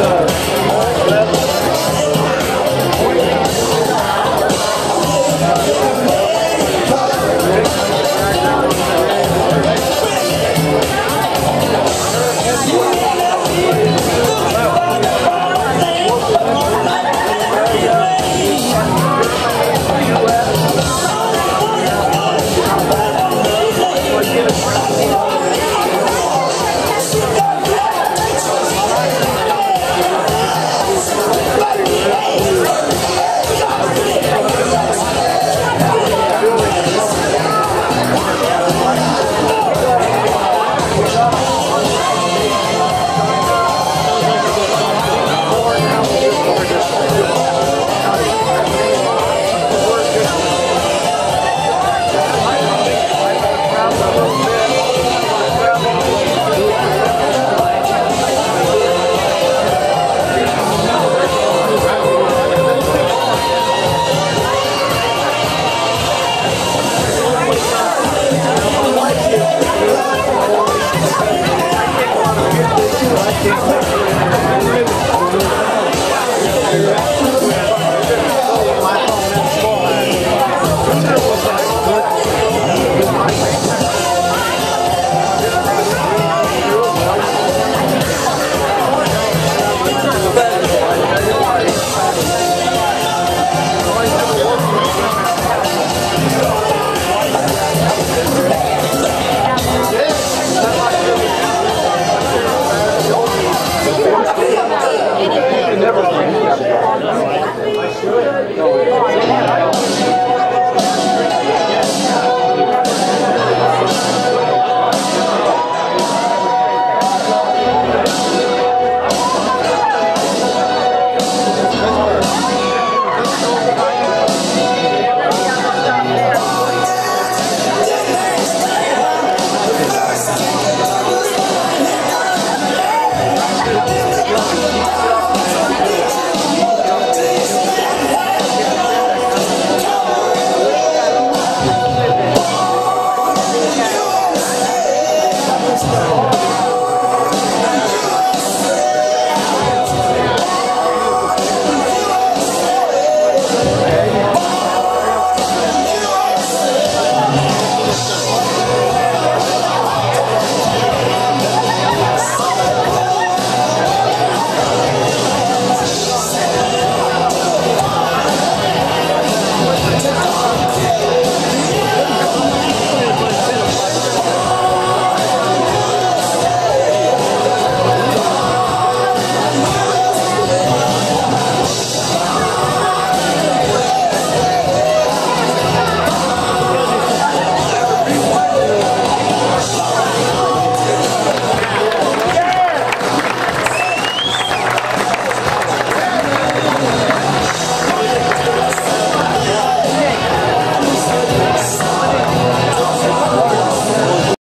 있어요. Yeah.